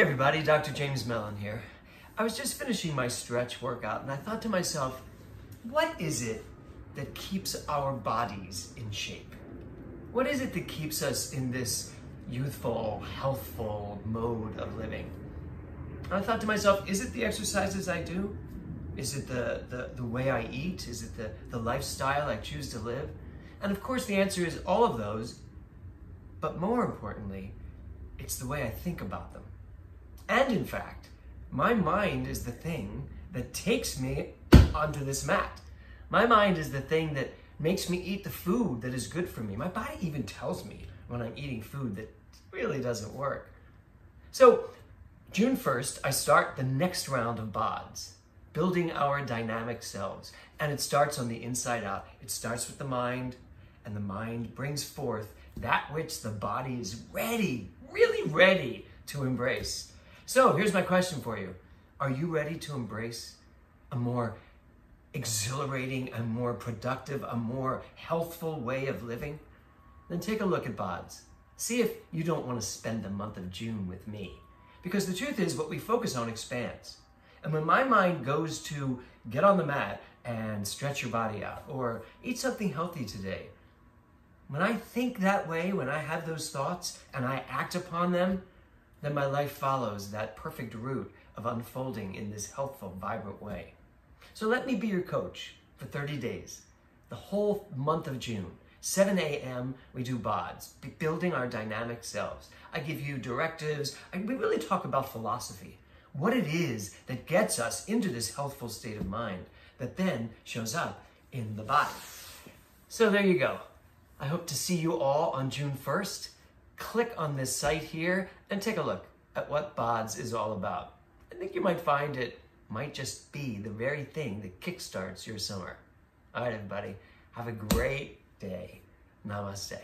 Hey everybody, Dr. James Mellon here. I was just finishing my stretch workout and I thought to myself, what is it that keeps our bodies in shape? What is it that keeps us in this youthful, healthful mode of living? And I thought to myself, is it the exercises I do? Is it the, the, the way I eat? Is it the, the lifestyle I choose to live? And of course, the answer is all of those, but more importantly, it's the way I think about them. And in fact, my mind is the thing that takes me onto this mat. My mind is the thing that makes me eat the food that is good for me. My body even tells me when I'm eating food that really doesn't work. So, June 1st, I start the next round of BODS, building our dynamic selves. And it starts on the inside out. It starts with the mind, and the mind brings forth that which the body is ready, really ready to embrace. So here's my question for you. Are you ready to embrace a more exhilarating, a more productive, a more healthful way of living? Then take a look at BODS. See if you don't want to spend the month of June with me. Because the truth is, what we focus on expands. And when my mind goes to get on the mat and stretch your body out or eat something healthy today, when I think that way, when I have those thoughts and I act upon them, then my life follows that perfect route of unfolding in this healthful, vibrant way. So let me be your coach for 30 days, the whole month of June. 7 a.m., we do BODS, building our dynamic selves. I give you directives. I, we really talk about philosophy, what it is that gets us into this healthful state of mind that then shows up in the body. So there you go. I hope to see you all on June 1st click on this site here and take a look at what BODS is all about. I think you might find it might just be the very thing that kickstarts your summer. All right, everybody, have a great day. Namaste.